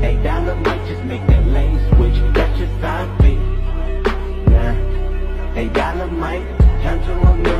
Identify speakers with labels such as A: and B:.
A: Hey, dollar might just make that lane switch. Got your how it be. Nah. Hey, dollar might turn to a million.